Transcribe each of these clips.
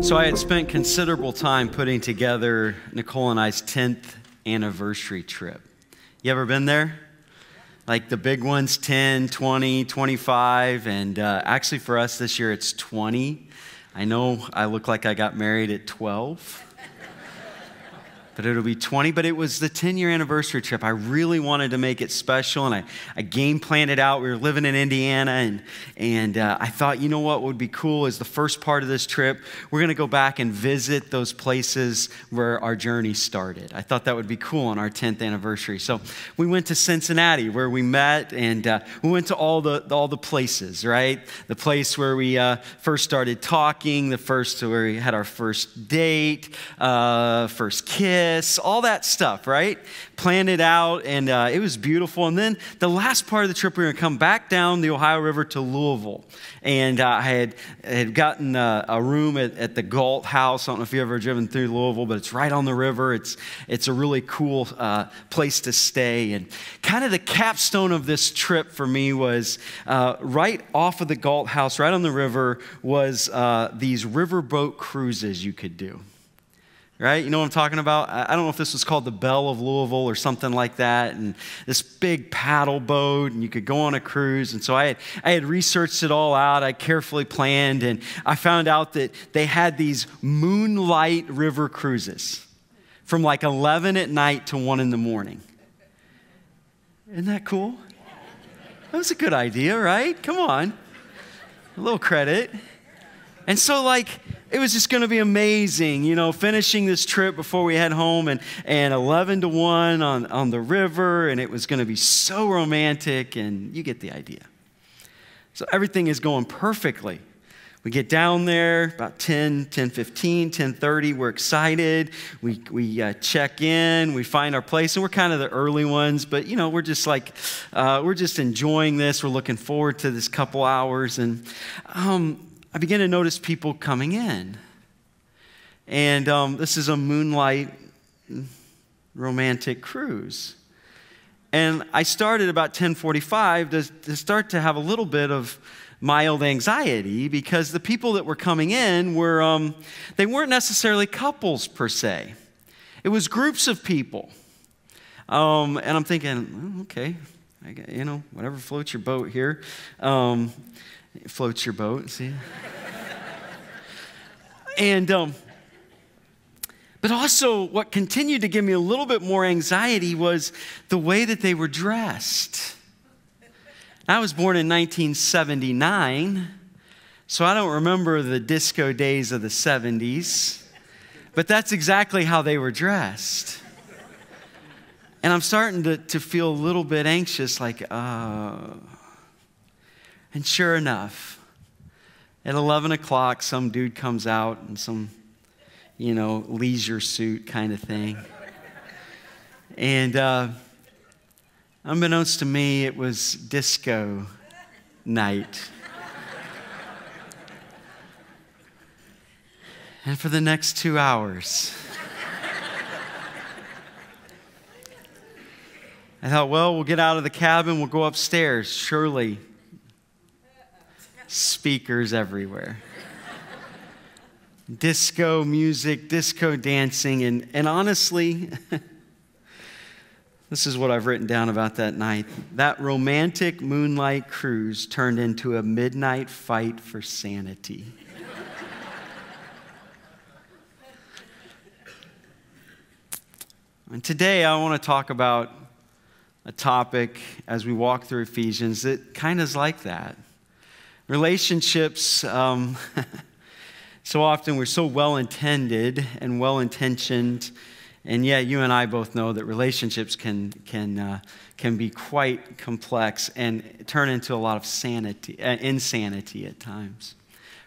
So I had spent considerable time putting together Nicole and I's 10th anniversary trip. You ever been there? Like the big ones 10, 20, 25, and uh, actually for us this year it's 20. I know I look like I got married at 12 but it'll be 20. But it was the 10 year anniversary trip. I really wanted to make it special, and I, I game planned it out. We were living in Indiana, and, and uh, I thought, you know what would be cool is the first part of this trip, we're going to go back and visit those places where our journey started. I thought that would be cool on our 10th anniversary. So we went to Cincinnati, where we met, and uh, we went to all the, all the places, right? The place where we uh, first started talking, the first where we had our first date, uh, first kiss all that stuff, right? Planned it out, and uh, it was beautiful. And then the last part of the trip, we were going to come back down the Ohio River to Louisville. And uh, I had, had gotten a, a room at, at, the Galt House. I don't know if you've ever driven through Louisville, but it's right on the river. It's, it's a really cool uh, place to stay. And kind of the capstone of this trip for me was uh, right off of the Galt House, right on the river, was uh, these riverboat cruises you could do right? You know what I'm talking about? I don't know if this was called the Belle of Louisville or something like that, and this big paddle boat, and you could go on a cruise. And so I had, I had researched it all out, I carefully planned, and I found out that they had these moonlight river cruises from like 11 at night to 1 in the morning. Isn't that cool? That was a good idea, right? Come on. A little credit. And so, like, it was just going to be amazing, you know, finishing this trip before we head home and, and 11 to 1 on, on the river, and it was going to be so romantic, and you get the idea. So everything is going perfectly. We get down there about 10, 10 15, 10 30. We're excited. We, we uh, check in. We find our place. And we're kind of the early ones, but you know, we're just like, uh, we're just enjoying this. We're looking forward to this couple hours. And um, I began to notice people coming in. And um, this is a moonlight romantic cruise. And I started about 1045 to, to start to have a little bit of mild anxiety because the people that were coming in were, um, they weren't necessarily couples per se. It was groups of people. Um, and I'm thinking, okay, you know, whatever floats your boat here. Um, it floats your boat, see? and, um, but also, what continued to give me a little bit more anxiety was the way that they were dressed. I was born in 1979, so I don't remember the disco days of the 70s, but that's exactly how they were dressed. And I'm starting to, to feel a little bit anxious, like, uh, and sure enough, at 11 o'clock, some dude comes out in some, you know, leisure suit kind of thing. And uh, unbeknownst to me, it was disco night. and for the next two hours, I thought, well, we'll get out of the cabin, we'll go upstairs. Surely speakers everywhere. disco music, disco dancing, and, and honestly, this is what I've written down about that night. That romantic moonlight cruise turned into a midnight fight for sanity. and today I want to talk about a topic as we walk through Ephesians that kind of is like that. Relationships, um, so often we're so well intended and well intentioned, and yet you and I both know that relationships can, can, uh, can be quite complex and turn into a lot of sanity, uh, insanity at times.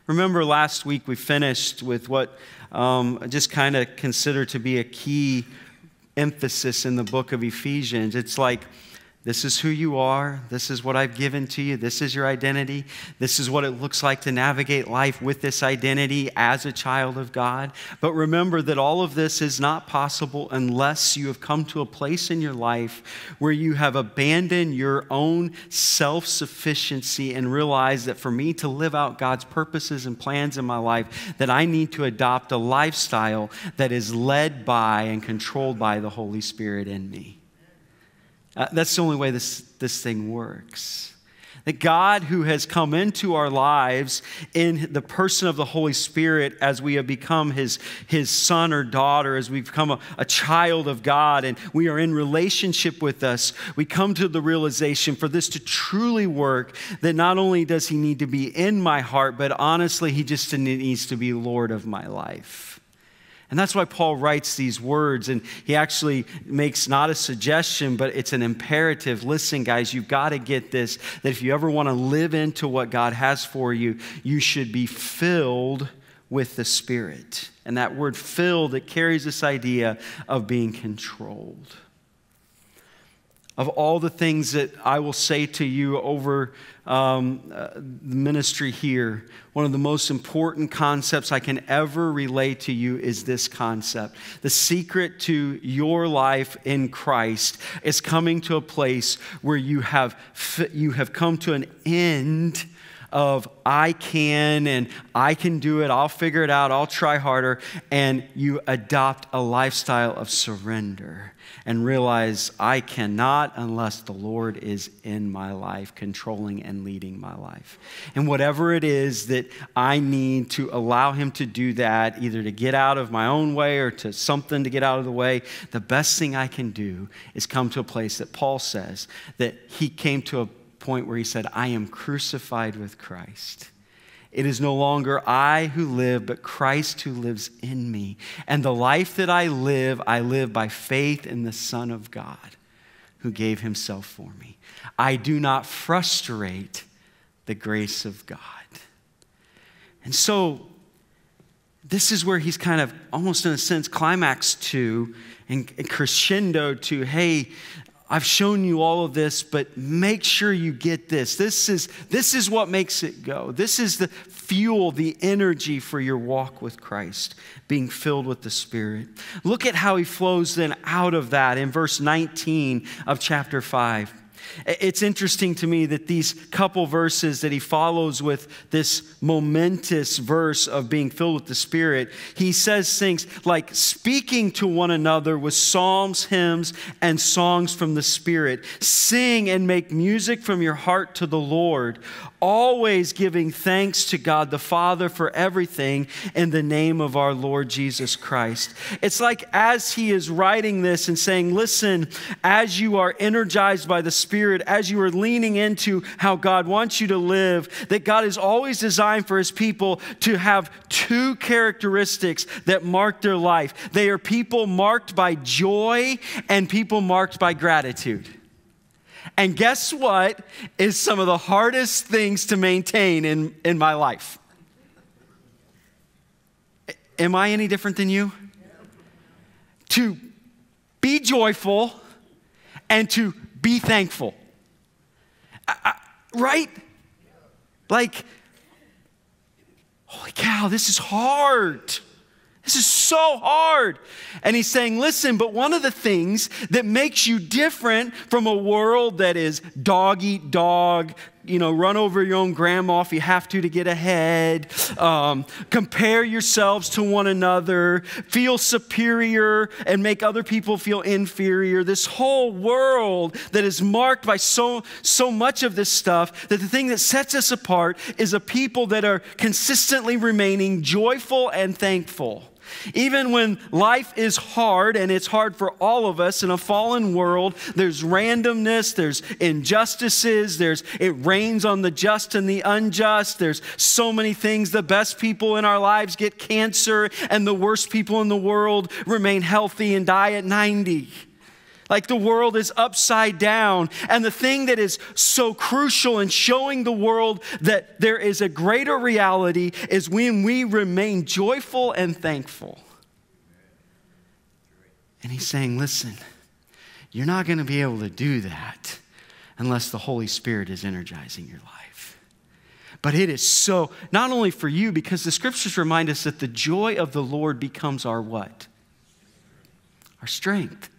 Remember last week we finished with what um, I just kind of consider to be a key emphasis in the book of Ephesians. It's like This is who you are. This is what I've given to you. This is your identity. This is what it looks like to navigate life with this identity as a child of God. But remember that all of this is not possible unless you have come to a place in your life where you have abandoned your own self sufficiency and realize that for me to live out God's purposes and plans in my life, that I need to adopt a lifestyle that is led by and controlled by the Holy Spirit in me. Uh, that's the only way this, this thing works. That God, who has come into our lives in the person of the Holy Spirit as we have become his, his son or daughter, as we've become a, a child of God and we are in relationship with us, we come to the realization for this to truly work that not only does he need to be in my heart, but honestly, he just needs to be Lord of my life. And that's why Paul writes these words. And he actually makes not a suggestion, but it's an imperative. Listen, guys, you've got to get this that if you ever want to live into what God has for you, you should be filled with the Spirit. And that word filled, it carries this idea of being controlled of all the things that I will say to you over um, uh, the ministry here, one of the most important concepts I can ever relay to you is this concept. The secret to your life in Christ is coming to a place where you have, you have come to an end of I can and I can do it, I'll figure it out, I'll try harder, and you adopt a lifestyle of surrender and realize I cannot unless the Lord is in my life, controlling and leading my life. And whatever it is that I need to allow Him to do that, either to get out of my own way or to something to get out of the way, the best thing I can do is come to a place that Paul says that he came to a point where he said, I am crucified with Christ. It is no longer I who live, but Christ who lives in me. And the life that I live, I live by faith in the Son of God who gave himself for me. I do not frustrate the grace of God. And so, this is where he's kind of almost in a sense climax to and, crescendo to hey I've shown you all of this, but make sure you get this. This is, this is what makes it go. This is the fuel, the energy for your walk with Christ, being filled with the Spirit. Look at how he flows then out of that in verse 19 of chapter 5. It's interesting to me that these couple verses that he follows with this momentous verse of being filled with the Spirit, he says things like speaking to one another with psalms, hymns, and songs from the Spirit. Sing and make music from your heart to the Lord, always giving thanks to God the Father for everything in the name of our Lord Jesus Christ. It's like as he is writing this and saying, Listen, as you are energized by the Spirit, as you are leaning into how God wants you to live, that God is always designed for his people to have two characteristics that mark their life. They are people marked by joy and people marked by gratitude. And guess what is some of the hardest things to maintain in, in my life? Am I any different than you? To be joyful and to be thankful. I, I, right? Like, holy cow, this is hard. This is so hard. And he's saying, listen, but one of the things that makes you different from a world that is dog eat dog, you know, run over your own grandma if you have to to get ahead, um, compare yourselves to one another, feel superior and make other people feel inferior. This whole world that is marked by so, so much of this stuff that the thing that sets us apart is a people that are consistently remaining joyful and thankful. Even when life is hard, and it's hard for all of us in a fallen world, there's randomness, there's injustices, there's it rains on the just and the unjust. There's so many things. The best people in our lives get cancer, and the worst people in the world remain healthy and die at 90 like the world is upside down. And the thing that is so crucial in showing the world that there is a greater reality is when we remain joyful and thankful. And he's saying, listen, you're not going to be able to do that unless the Holy Spirit is energizing your life. But it is so, not only for you, because the scriptures remind us that the joy of the Lord becomes our what? Our strength.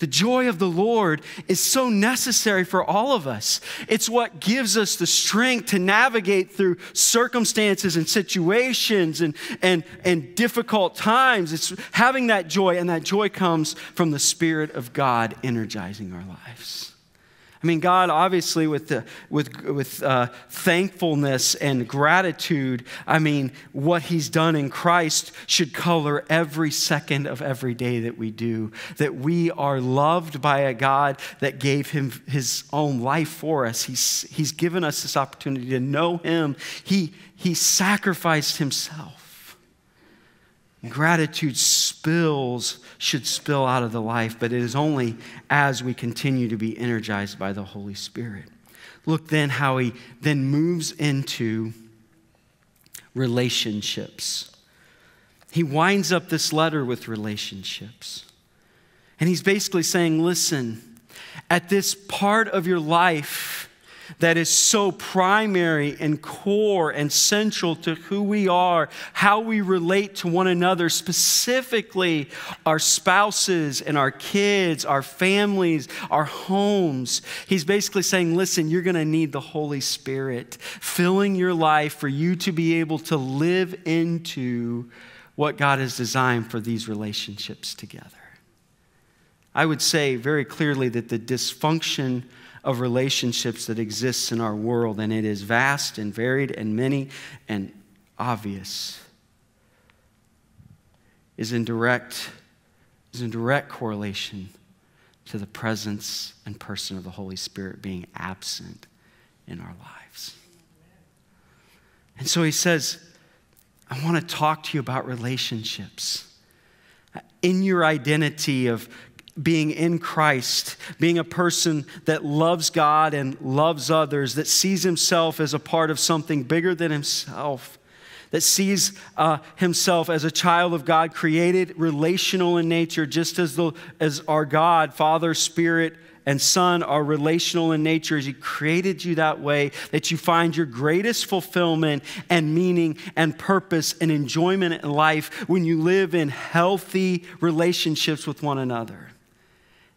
The joy of the Lord is so necessary for all of us. It's what gives us the strength to navigate through circumstances and situations and, and, and difficult times. It's having that joy, and that joy comes from the Spirit of God energizing our lives. I mean, God, obviously, with, the, with, with uh, thankfulness and gratitude, I mean, what He's done in Christ should color every second of every day that we do. That we are loved by a God that gave Him His own life for us. He's, he's given us this opportunity to know Him, He, he sacrificed Himself. And Gratitude spills, should spill out of the life, but it is only as we continue to be energized by the Holy Spirit. Look then how he then moves into relationships. He winds up this letter with relationships. And he's basically saying, listen, at this part of your life, that is so primary and core and central to who we are, how we relate to one another, specifically our spouses and our kids, our families, our homes. He's basically saying, listen, you're going to need the Holy Spirit filling your life for you to be able to live into what God has designed for these relationships together. I would say very clearly that the dysfunction of relationships that exists in our world, and it is vast and varied and many and obvious, is in direct, is in direct correlation to the presence and person of the Holy Spirit being absent in our lives. And so he says, I want to talk to you about relationships. In your identity of being in Christ, being a person that loves God and loves others, that sees himself as a part of something bigger than himself, that sees uh, himself as a child of God, created relational in nature, just as, the, as our God, Father, Spirit, and Son are relational in nature as He created you that way, that you find your greatest fulfillment and meaning and purpose and enjoyment in life when you live in healthy relationships with one another.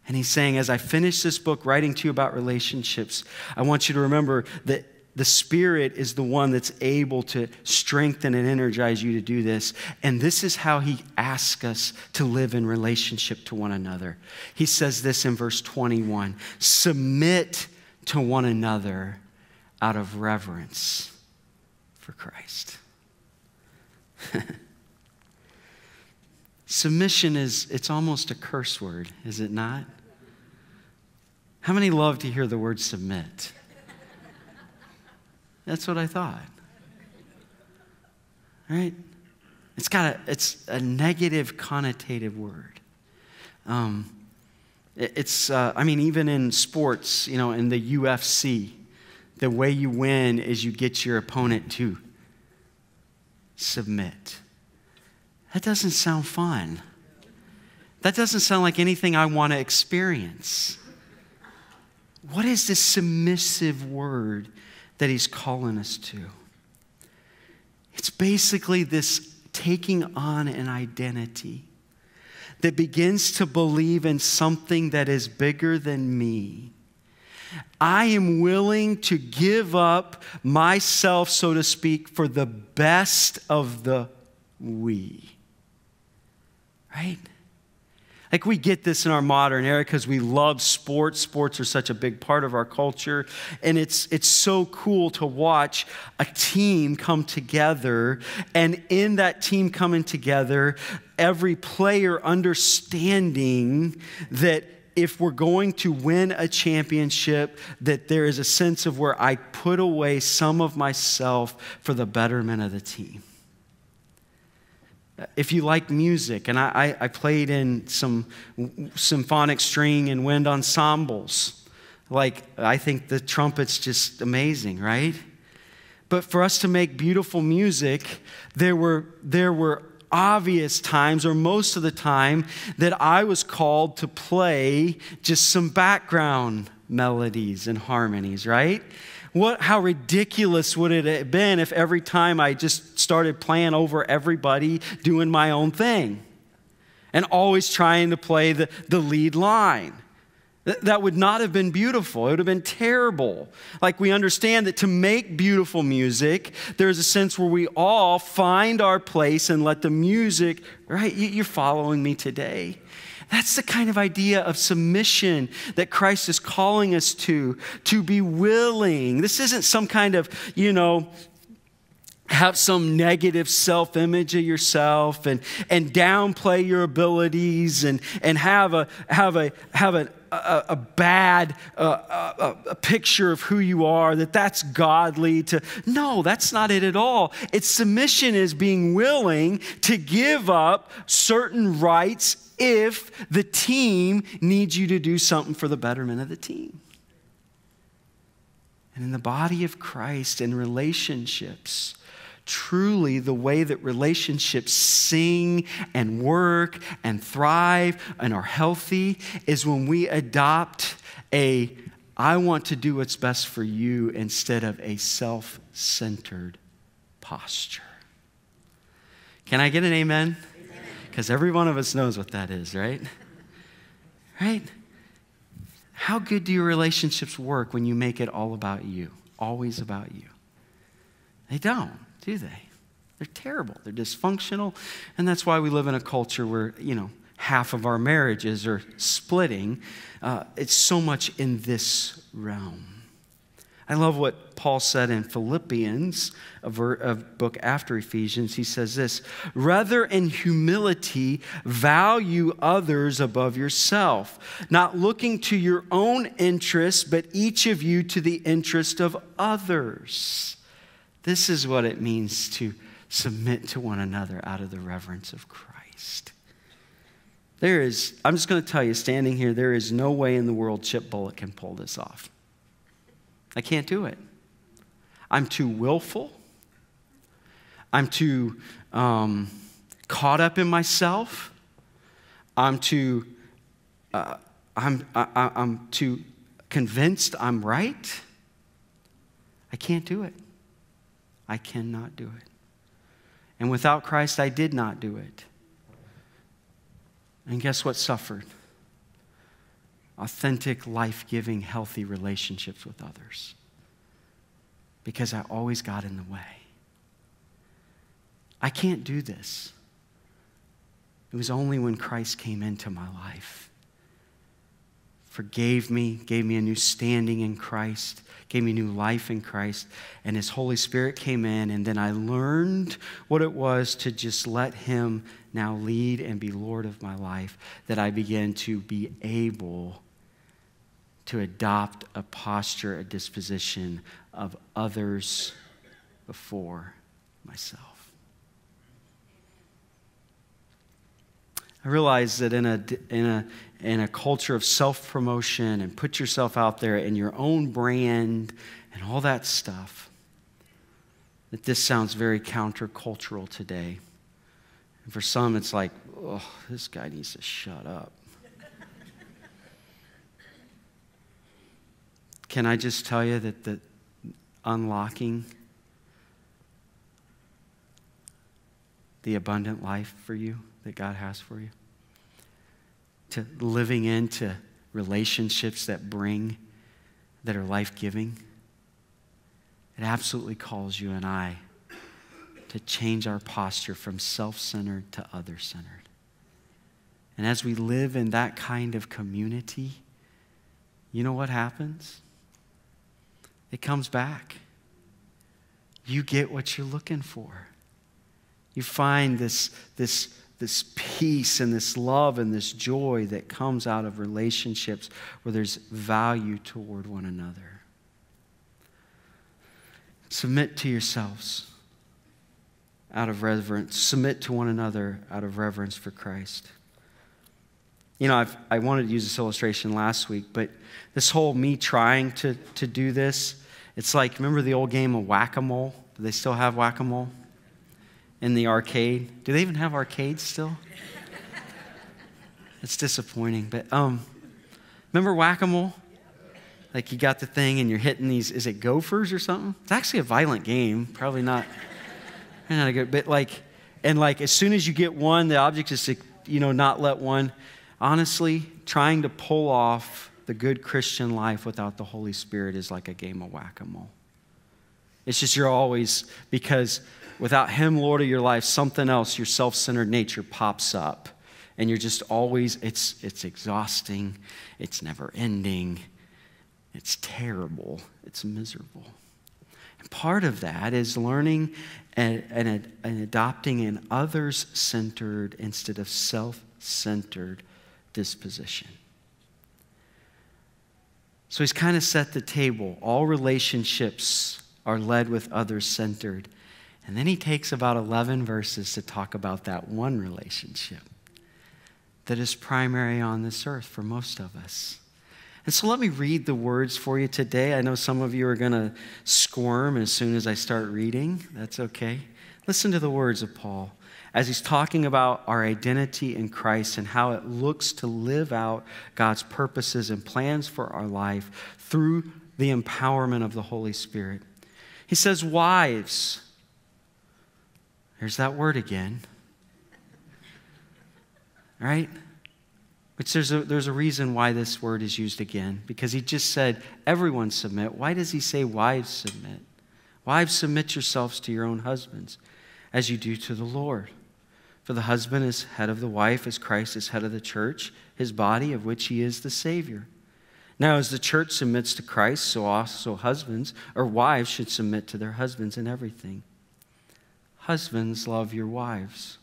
And he's saying, as I finish this book writing to you about relationships, I want you to remember that the Spirit is the one that's able to strengthen and energize you to do this. And this is how He asks us to live in relationship to one another. He says this in verse 21 Submit to one another out of reverence for Christ. Submission is, it's almost a curse word, is it not? How many love to hear the word submit? That's what I thought. Right? It's got a, it's a negative connotative word. Um, it, it's, uh, I mean, even in sports, you know, in the UFC, the way you win is you get your opponent to submit. That doesn't sound fun. That doesn't sound like anything I want to experience. What is this submissive word that he's calling us to? It's basically this taking on an identity that begins to believe in something that is bigger than me. I am willing to give up myself, so to speak, for the best of the we right? Like we get this in our modern era because we love sports. Sports are such a big part of our culture. And it's, it's so cool to watch a team come together. And in that team coming together, every player understanding that if we're going to win a championship, that there is a sense of where I put away some of myself for the betterment of the team if you like music, and I, I, played in some symphonic string and wind ensembles, like I think the trumpet's just amazing, right? But for us to make beautiful music, there were, there were obvious times, or most of the time, that I was called to play just some background melodies and harmonies, right? What, how ridiculous would it have been if every time I just started playing over everybody doing my own thing and always trying to play the, the lead line? That would not have been beautiful. It would have been terrible. Like we understand that to make beautiful music, there's a sense where we all find our place and let the music, right? You're following me today. That's the kind of idea of submission that Christ is calling us to, to be willing. This isn't some kind of, you know, have some negative self image of yourself and, and downplay your abilities and, and have a, have a, have a, a, a bad uh, a, a picture of who you are, that that's godly to. No, that's not it at all. It's submission is being willing to give up certain rights if the team needs you to do something for the betterment of the team. And in the body of Christ in relationships, truly the way that relationships sing and work and thrive and are healthy is when we adopt a I want to do what's best for you instead of a self centered posture. Can I get an amen? Because every one of us knows what that is, right? Right? How good do your relationships work when you make it all about you? Always about you. They don't, do they? They're terrible. They're dysfunctional. And that's why we live in a culture where, you know, half of our marriages are splitting. Uh, it's so much in this realm. I love what Paul said in Philippians, a, ver- a, book after Ephesians. He says this Rather, in humility, value others above yourself, not looking to your own interests, but each of you to the interest of others. This is what it means to submit to one another out of the reverence of Christ. There is, I'm just going to tell you, standing here, there is no way in the world Chip Bullock can pull this off. I can't do it. I'm too willful. I'm too um, caught up in myself. I'm too, uh, I'm, I, I'm too convinced I'm right. I can't do it. I cannot do it. And without Christ, I did not do it. And guess what suffered? Authentic, life giving, healthy relationships with others because I always got in the way. I can't do this. It was only when Christ came into my life, forgave me, gave me a new standing in Christ, gave me new life in Christ, and His Holy Spirit came in, and then I learned what it was to just let Him now lead and be Lord of my life, that I began to be able to adopt a posture, a disposition of others before myself. I realize that in a, in a, in a culture of self promotion and put yourself out there in your own brand and all that stuff, that this sounds very countercultural today. And for some, it's like, oh, this guy needs to shut up. Can I just tell you that the unlocking the abundant life for you that God has for you? To living into relationships that bring, that are life giving? It absolutely calls you and I to change our posture from self centered to other centered. And as we live in that kind of community, you know what happens? It comes back. You get what you're looking for. You find this, this, this peace and this love and this joy that comes out of relationships where there's value toward one another. Submit to yourselves out of reverence. Submit to one another out of reverence for Christ. You know, I've, i wanted to use this illustration last week, but this whole me trying to, to do this, it's like, remember the old game of whack a mole? Do they still have whack a mole in the arcade? Do they even have arcades still? it's disappointing, but um, remember whack a mole? Like you got the thing and you're hitting these, is it gophers or something? It's actually a violent game. Probably not, not a good, but like, and like as soon as you get one, the object is to, you know, not let one. Honestly, trying to pull off the good Christian life without the Holy Spirit is like a game of whack a mole. It's just you're always, because without Him, Lord of your life, something else, your self centered nature pops up. And you're just always, it's, it's exhausting, it's never ending, it's terrible, it's miserable. And part of that is learning and, and, and adopting an others centered instead of self centered disposition. So he's kind of set the table. All relationships are led with others centered. And then he takes about 11 verses to talk about that one relationship that is primary on this earth for most of us. And so let me read the words for you today. I know some of you are going to squirm as soon as I start reading. That's okay. Listen to the words of Paul as he's talking about our identity in Christ and how it looks to live out God's purposes and plans for our life through the empowerment of the Holy Spirit. He says, Wives, there's that word again. Right? Which there's a, there's a reason why this word is used again, because he just said, everyone submit. Why does he say wives submit? Wives, submit yourselves to your own husbands as you do to the Lord. For the husband is head of the wife, as Christ is head of the church, his body, of which he is the Savior. Now, as the church submits to Christ, so also husbands or wives should submit to their husbands in everything. Husbands, love your wives,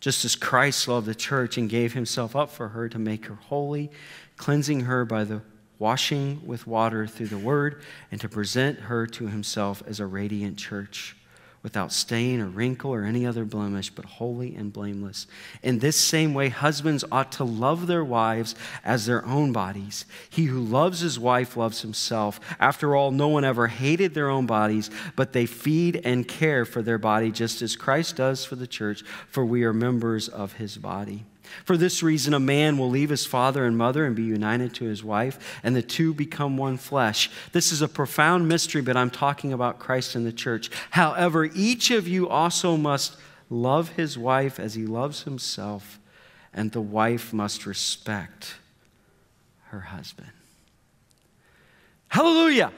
just as Christ loved the church and gave himself up for her to make her holy, cleansing her by the washing with water through the word, and to present her to himself as a radiant church without stain or wrinkle or any other blemish, but holy and blameless. In this same way, husbands ought to love their wives as their own bodies. He who loves his wife loves himself. After all, no one ever hated their own bodies, but they feed and care for their body just as Christ does for the church, for we are members of his body. For this reason, a man will leave his father and mother and be united to his wife, and the two become one flesh. This is a profound mystery, but I'm talking about Christ and the church. However, each of you also must love his wife as he loves himself, and the wife must respect her husband. Hallelujah!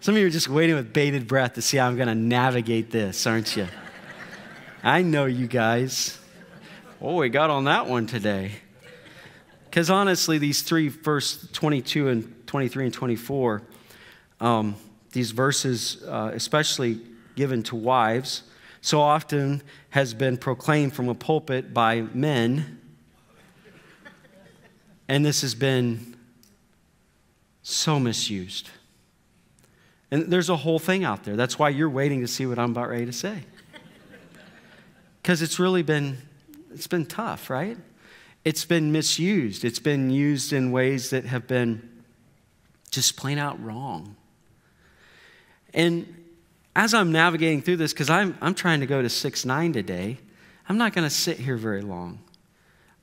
Some of you are just waiting with bated breath to see how I'm going to navigate this, aren't you? I know you guys. Oh, we got on that one today. Because honestly, these three, verse 22 and 23 and 24, um, these verses, uh, especially given to wives, so often has been proclaimed from a pulpit by men. And this has been so misused. And there's a whole thing out there. That's why you're waiting to see what I'm about ready to say. Because it's really been it's been tough, right? It's been misused. It's been used in ways that have been just plain out wrong. And as I'm navigating through this, because I'm, I'm trying to go to 6 9 today, I'm not going to sit here very long.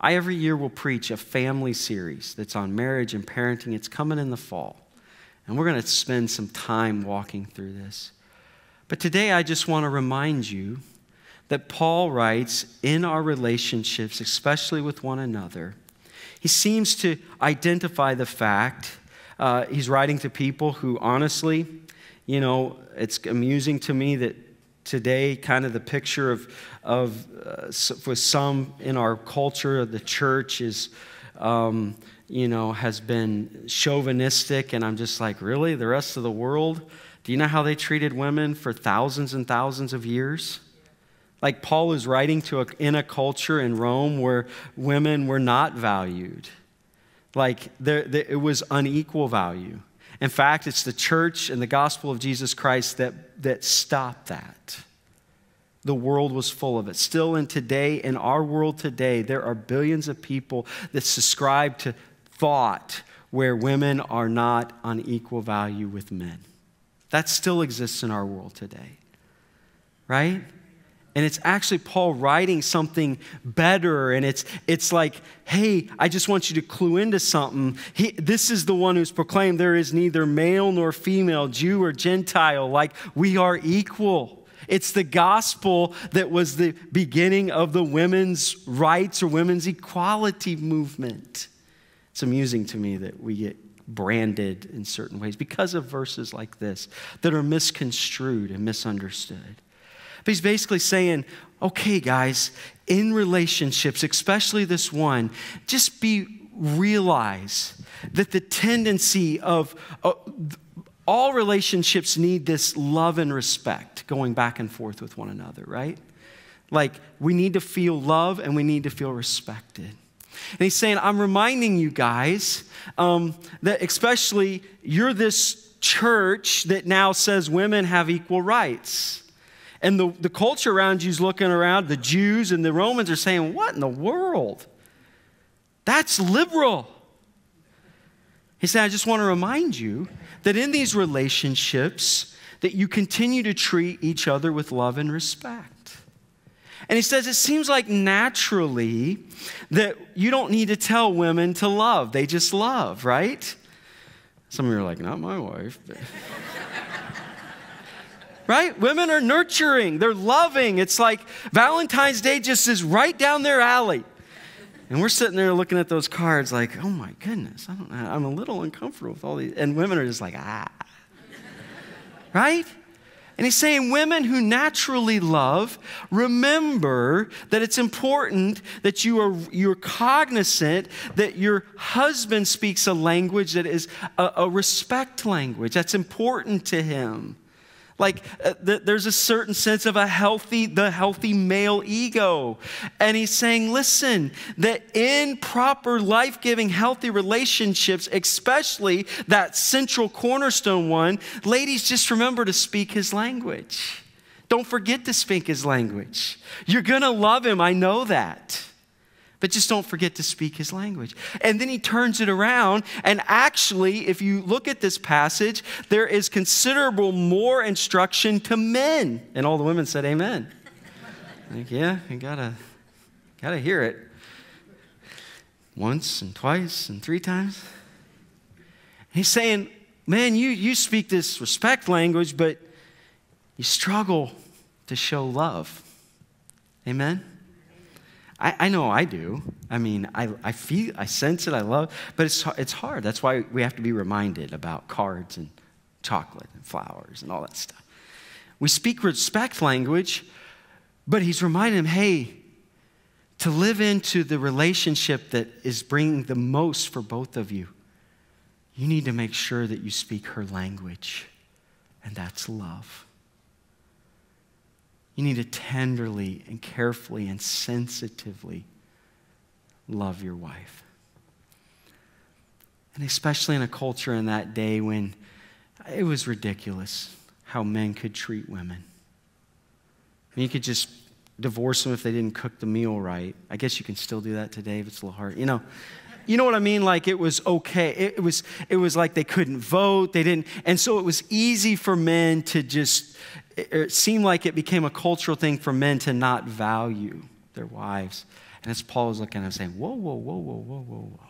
I every year will preach a family series that's on marriage and parenting. It's coming in the fall. And we're going to spend some time walking through this. But today I just want to remind you that Paul writes in our relationships, especially with one another. He seems to identify the fact, uh, he's writing to people who honestly, you know, it's amusing to me that today, kind of the picture of, of uh, for some in our culture, of the church is, um, you know, has been chauvinistic. And I'm just like, really? The rest of the world? Do you know how they treated women for thousands and thousands of years? Like Paul is writing to a, in a culture in Rome where women were not valued. Like there, there, it was unequal value. In fact, it's the church and the gospel of Jesus Christ that, that stopped that. The world was full of it. Still, in today, in our world today, there are billions of people that subscribe to thought where women are not on equal value with men. That still exists in our world today, right? And it's actually Paul writing something better. And it's, it's like, hey, I just want you to clue into something. He, this is the one who's proclaimed there is neither male nor female, Jew or Gentile, like we are equal. It's the gospel that was the beginning of the women's rights or women's equality movement. It's amusing to me that we get branded in certain ways because of verses like this that are misconstrued and misunderstood. But he's basically saying, okay, guys, in relationships, especially this one, just be realize that the tendency of uh, all relationships need this love and respect going back and forth with one another, right? Like we need to feel love and we need to feel respected. And he's saying, I'm reminding you guys um, that, especially, you're this church that now says women have equal rights. And the, the culture around you is looking around, the Jews and the Romans are saying, What in the world? That's liberal. He said, I just want to remind you that in these relationships, that you continue to treat each other with love and respect. And he says, It seems like naturally that you don't need to tell women to love, they just love, right? Some of you are like, Not my wife. right? Women are nurturing, they're loving. It's like Valentine's Day just is right down their alley. And we're sitting there looking at those cards like, oh my goodness, I don't I'm a little uncomfortable with all these. And women are just like, ah. right? And he's saying, women who naturally love, remember that it's important that you are you're cognizant that your husband speaks a language that is a, a respect language. That's important to him. Like uh, th- there's a certain sense of a healthy, the healthy male ego. And he's saying, listen, that in proper life giving, healthy relationships, especially that central cornerstone one, ladies, just remember to speak his language. Don't forget to speak his language. You're gonna love him, I know that. But just don't forget to speak his language. And then he turns it around. And actually, if you look at this passage, there is considerable more instruction to men. And all the women said, Amen. like, yeah, you gotta, gotta hear it. Once and twice and three times. He's saying, Man, you, you speak this respect language, but you struggle to show love. Amen? I, I know I do. I mean, I, I feel, I sense it, I love, but it's, it's hard. That's why we have to be reminded about cards and chocolate and flowers and all that stuff. We speak respect language, but he's reminding him, hey, to live into the relationship that is bringing the most for both of you, you need to make sure that you speak her language, and that's love. You need to tenderly and carefully and sensitively love your wife. And especially in a culture in that day when it was ridiculous how men could treat women. And you could just divorce them if they didn't cook the meal right. I guess you can still do that today, but it's a little hard. You know, you know what I mean? Like it was okay. It, it, was, it was like they couldn't vote. They didn't. And so it was easy for men to just it seemed like it became a cultural thing for men to not value their wives. And as Paul was looking at him saying, Whoa, whoa, whoa, whoa, whoa, whoa, whoa.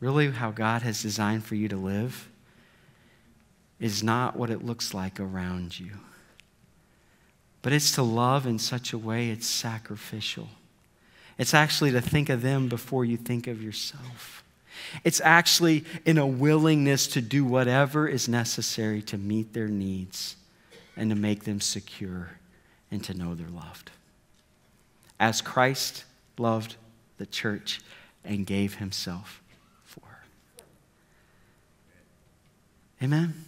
Really, how God has designed for you to live is not what it looks like around you. But it's to love in such a way it's sacrificial. It's actually to think of them before you think of yourself. It's actually in a willingness to do whatever is necessary to meet their needs and to make them secure and to know they're loved. As Christ loved the church and gave himself for her. Amen?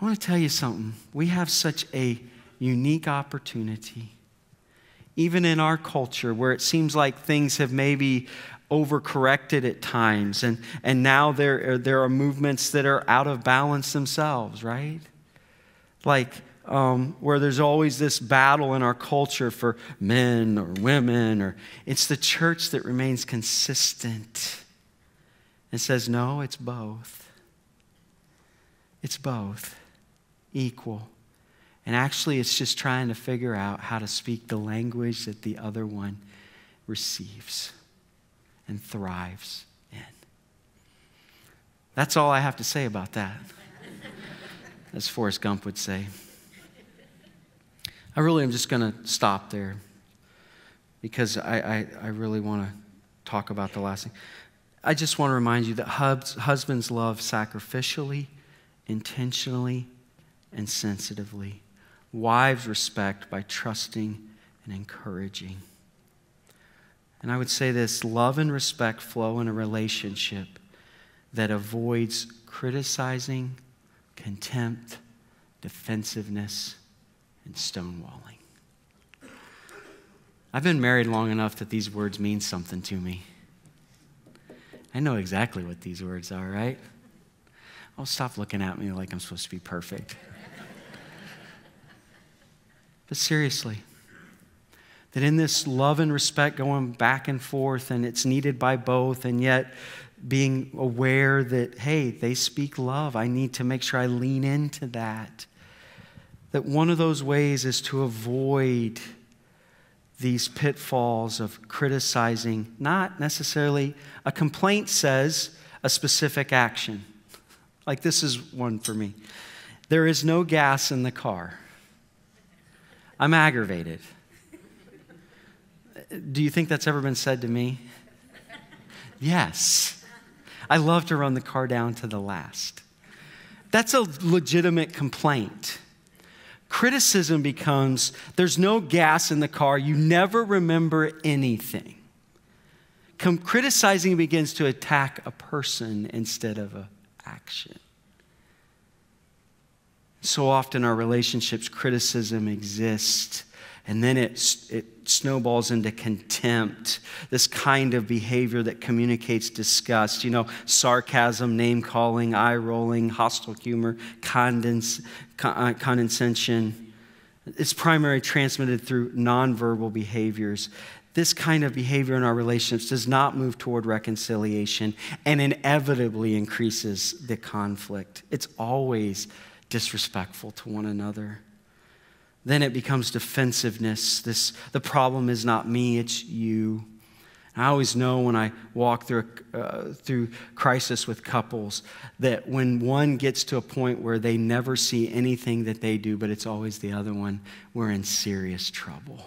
I want to tell you something. We have such a unique opportunity, even in our culture where it seems like things have maybe overcorrected at times, and, and now there, there are movements that are out of balance themselves, right? Like um, where there's always this battle in our culture for men or women, or it's the church that remains consistent and says, no, it's both. It's both, equal. And actually, it's just trying to figure out how to speak the language that the other one receives and thrives in. That's all I have to say about that, as Forrest Gump would say. I really am just going to stop there because I, I, I really want to talk about the last thing. I just want to remind you that hubs, husbands love sacrificially, intentionally, and sensitively. Wives respect by trusting and encouraging. And I would say this love and respect flow in a relationship that avoids criticizing, contempt, defensiveness, and stonewalling. I've been married long enough that these words mean something to me. I know exactly what these words are, right? Oh, stop looking at me like I'm supposed to be perfect. but seriously, that in this love and respect going back and forth, and it's needed by both, and yet being aware that, hey, they speak love. I need to make sure I lean into that. That one of those ways is to avoid these pitfalls of criticizing, not necessarily a complaint says a specific action. Like this is one for me. There is no gas in the car. I'm aggravated. Do you think that's ever been said to me? Yes. I love to run the car down to the last. That's a legitimate complaint. Criticism becomes there's no gas in the car, you never remember anything. Com- criticizing begins to attack a person instead of an action. So often, our relationships, criticism exists, and then it, it snowballs into contempt, this kind of behavior that communicates disgust. You know, sarcasm, name calling, eye rolling, hostile humor, condens, uh, condescension. It's primarily transmitted through nonverbal behaviors. This kind of behavior in our relationships does not move toward reconciliation and inevitably increases the conflict. It's always disrespectful to one another. Then it becomes defensiveness. This, the problem is not me, it's you. I always know when I walk through, uh, through crisis with couples that when one gets to a point where they never see anything that they do, but it's always the other one, we're in serious trouble.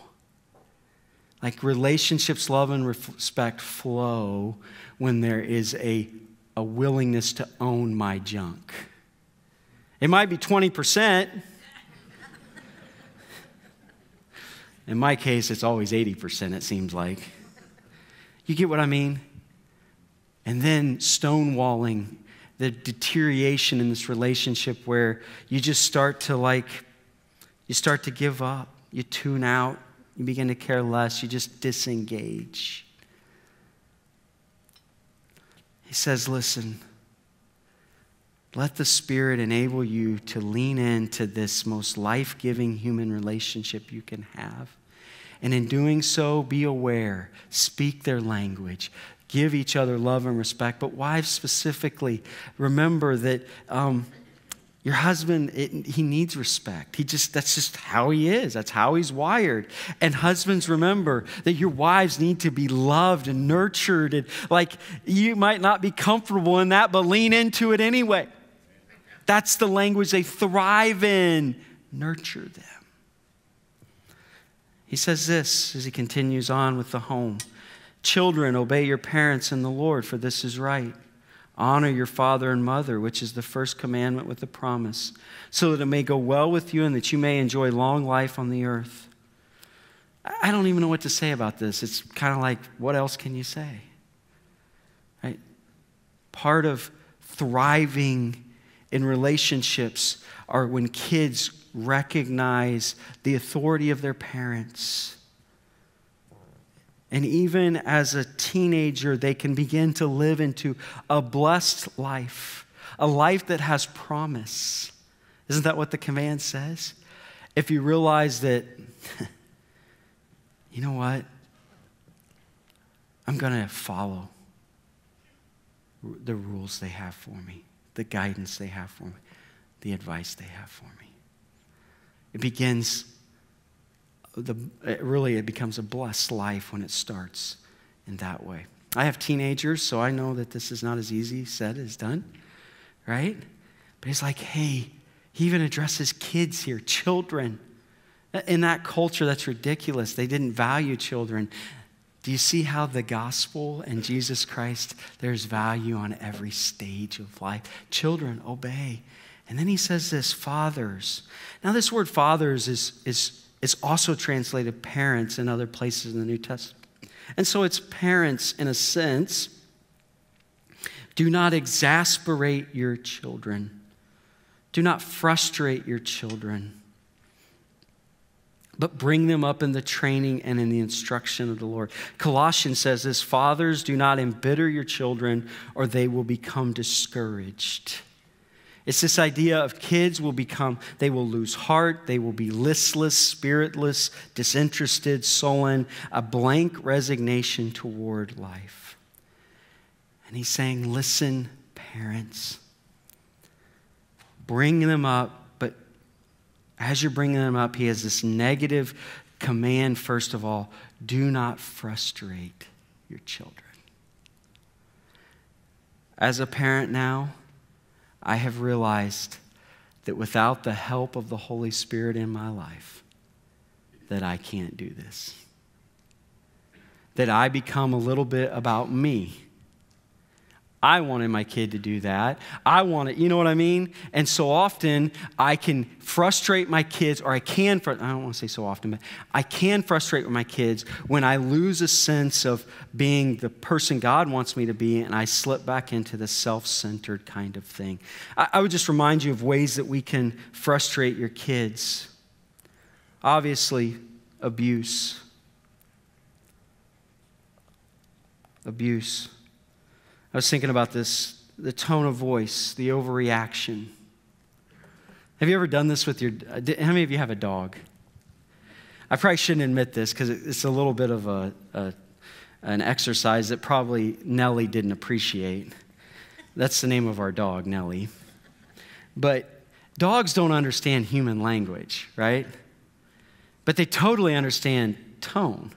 Like relationships, love, and respect flow when there is a, a willingness to own my junk. It might be 20%. In my case, it's always 80%, it seems like. You get what I mean? And then stonewalling, the deterioration in this relationship where you just start to like, you start to give up, you tune out, you begin to care less, you just disengage. He says, Listen, let the Spirit enable you to lean into this most life giving human relationship you can have. And in doing so, be aware, speak their language, give each other love and respect. But wives specifically, remember that. Um, your husband, it, he needs respect. He just, that's just how he is. That's how he's wired. And husbands, remember that your wives need to be loved and nurtured. And like you might not be comfortable in that, but lean into it anyway. That's the language they thrive in. Nurture them. He says this as he continues on with the home Children, obey your parents in the Lord, for this is right. Honor your father and mother, which is the first commandment with the promise, so that it may go well with you and that you may enjoy long life on the earth. I don't even know what to say about this. It's kind of like, what else can you say? Right? Part of thriving in relationships are when kids recognize the authority of their parents and even as a teenager, they can begin to live into a blessed life, a life that has promise. Isn't that what the command says? If you realize that, you know what? I'm going to follow the rules they have for me, the guidance they have for me, the advice they have for me. it begins, the, it really, it becomes a blessed life when it starts in that way. I have teenagers, so I know that this is not as easy said as done, right? But he's like, hey, he even addresses kids here, children. In that culture, that's ridiculous. They didn't value children. Do you see how the gospel and Jesus Christ, there's value on every stage of life? Children, obey. And then he says this fathers. Now, this word fathers is, is, is also translated parents in other places in the New Testament. And so it's parents in a sense. Do not exasperate your children, do not frustrate your children but bring them up in the training and in the instruction of the Lord. Colossians says this Fathers, do not embitter your children, or they will become discouraged. It's this idea of kids will become, they will lose heart, they will be listless, spiritless, disinterested, sullen, a blank resignation toward life. And he's saying, Listen, parents, bring them up as you're bringing them up, he has this negative command, first of all do not frustrate your children. As a parent now, I have realized that without the help of the Holy Spirit in my life, that I can't do this. That I become a little bit about me I wanted my kid to do that. I want it, you know what I mean? And so often I can frustrate my kids, or I can, I don't want to say so often, but I can frustrate my kids when I lose a sense of being the person God wants me to be and I slip back into the self centered kind of thing. I, I would just remind you of ways that we can frustrate your kids. Obviously, abuse. Abuse. I was thinking about this the tone of voice, the overreaction. Have you ever done this with your uh, how many of you have a dog? I probably shouldn't admit this because it's a little bit of a, a, an exercise that probably Nellie didn't appreciate. That's the name of our dog, Nellie. But dogs don't understand human language, right? But they totally understand tone.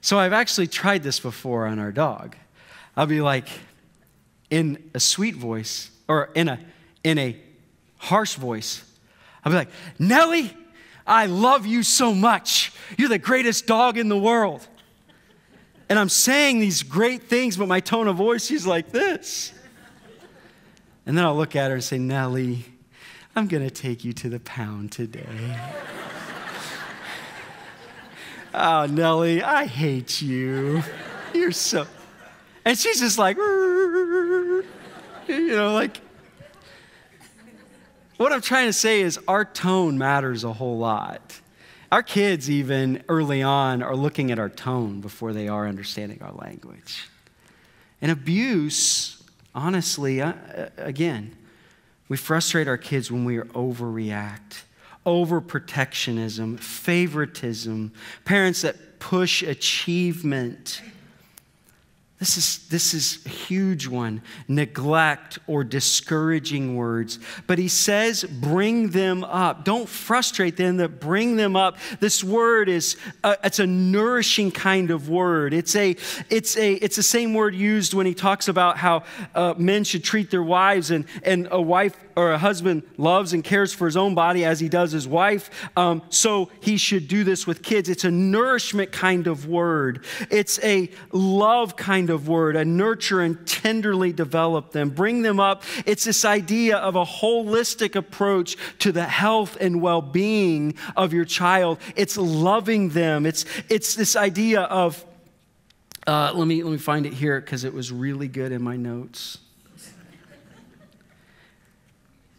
So I've actually tried this before on our dog. I'll be like, in a sweet voice or in a, in a harsh voice, I'll be like, Nellie, I love you so much. You're the greatest dog in the world. And I'm saying these great things, but my tone of voice is like this. And then I'll look at her and say, Nellie, I'm going to take you to the pound today. Ah, oh, Nellie, I hate you. You're so. And she's just like, you know, like, what I'm trying to say is our tone matters a whole lot. Our kids, even early on, are looking at our tone before they are understanding our language. And abuse, honestly, uh, again, we frustrate our kids when we overreact, overprotectionism, favoritism, parents that push achievement this is, this is a huge one neglect or discouraging words. But he says, bring them up. Don't frustrate them, that bring them up. This word is, a, it's a nourishing kind of word. It's, a, it's, a, it's the same word used when he talks about how uh, men should treat their wives, and, and a wife or a husband loves and cares for his own body as he does his wife. Um, so he should do this with kids. It's a nourishment kind of word, it's a love kind of word, and nurture and tenderly develop them, bring them up. It's this idea of a holistic approach to the health and well being of your child. It's loving them, it's, it's this idea of. Uh, let, me, let me find it here because it was really good in my notes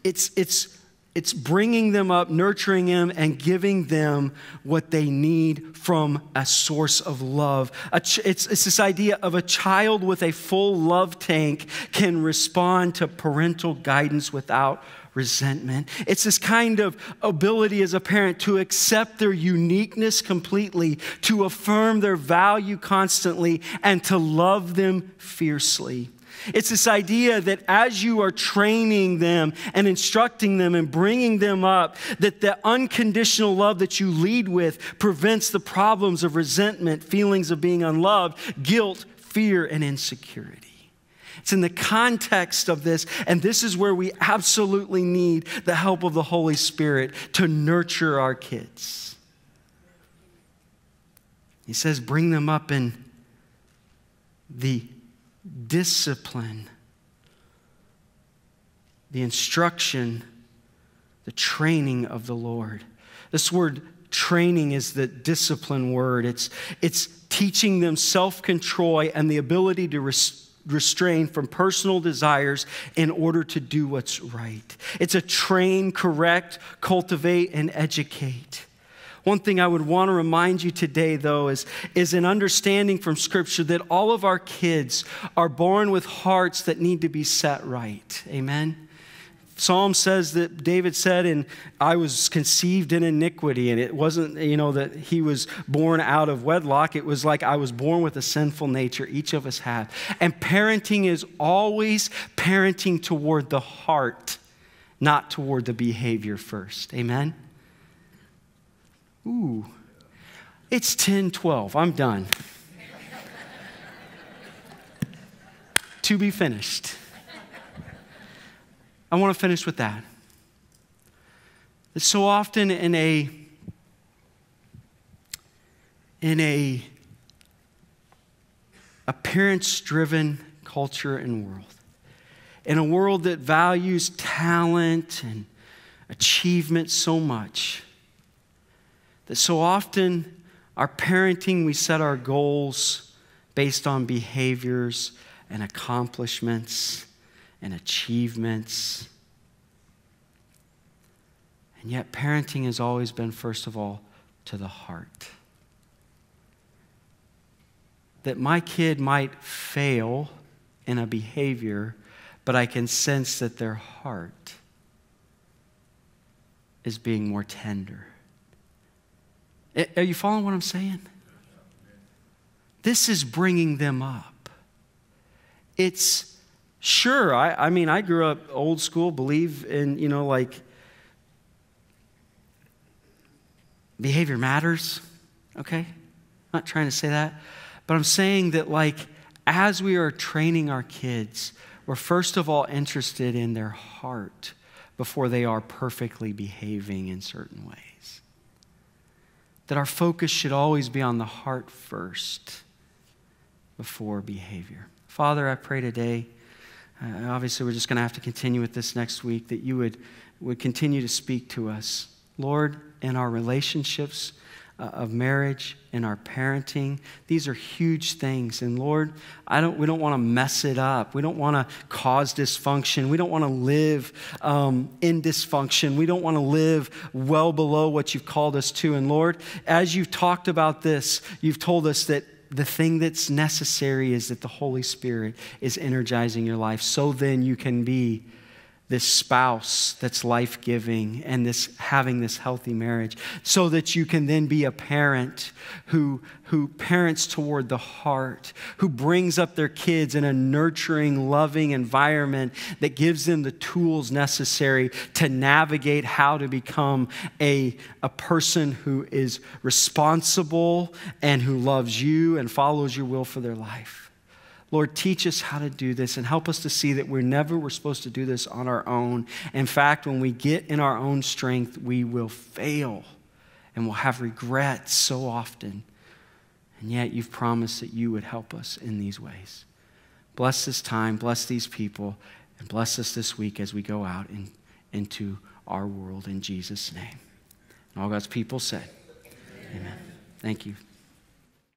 it's, it's, it's bringing them up, nurturing them, and giving them what they need from a source of love. It's, it's this idea of a child with a full love tank can respond to parental guidance without resentment. It's this kind of ability as a parent to accept their uniqueness completely, to affirm their value constantly, and to love them fiercely. It's this idea that as you are training them and instructing them and bringing them up, that the unconditional love that you lead with prevents the problems of resentment, feelings of being unloved, guilt, fear, and insecurity. It's in the context of this, and this is where we absolutely need the help of the Holy Spirit to nurture our kids. He says, bring them up in the discipline, the instruction, the training of the Lord. This word training is the discipline word. It's, it's teaching them self control and the ability to res- restrain from personal desires in order to do what's right. It's a train, correct, cultivate, and educate. One thing I would want to remind you today, though, is, is an understanding from Scripture that all of our kids are born with hearts that need to be set right. Amen? Psalm says that David said, and I was conceived in iniquity. And it wasn't, you know, that he was born out of wedlock. It was like I was born with a sinful nature. Each of us have. And parenting is always parenting toward the heart, not toward the behavior first. Amen? Ooh, it's 10 12. I'm done. to be finished. I want to finish with that. It's so often in a in a appearance driven culture and world. In a world that values talent and achievement so much that so often our parenting, we set our goals based on behaviors and accomplishments and achievements. And yet, parenting has always been, first of all, to the heart. That my kid might fail in a behavior, but I can sense that their heart is being more tender. Are you following what I'm saying? This is bringing them up. It's sure, I, I mean, I grew up old school, believe in, you know, like behavior matters, okay? I'm not trying to say that. But I'm saying that, like, as we are training our kids, we're first of all interested in their heart before they are perfectly behaving in certain ways that our focus should always be on the heart first before behavior. Father, I pray today, uh, obviously, we're just going to have to continue with this next week, that you would, would continue to speak to us. Lord, in our relationships, uh, of marriage and our parenting. These are huge things. And Lord, I don't, we don't want to mess it up. We don't want to cause dysfunction. We don't want to live um, in dysfunction. We don't want to live well below what you've called us to. And Lord, as you've talked about this, you've told us that the thing that's necessary is that the Holy Spirit is energizing your life so then you can be this spouse that's life giving and this having this healthy marriage so that you can then be a parent who, who parents toward the heart, who brings up their kids in a nurturing, loving environment that gives them the tools necessary to navigate how to become a, a person who is responsible and who loves you and follows your will for their life. Lord, teach us how to do this and help us to see that we're never we're supposed to do this on our own. In fact, when we get in our own strength, we will fail and we'll have regrets so often. And yet you've promised that you would help us in these ways. Bless this time, bless these people, and bless us this week as we go out in, into our world in Jesus' name. And all God's people said, Amen. Amen. Thank you.